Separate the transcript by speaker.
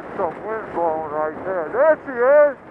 Speaker 1: That's some wind blowing right there. There she is!